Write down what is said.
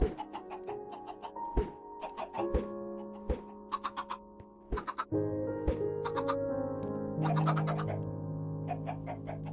Ha ha ha ha ha!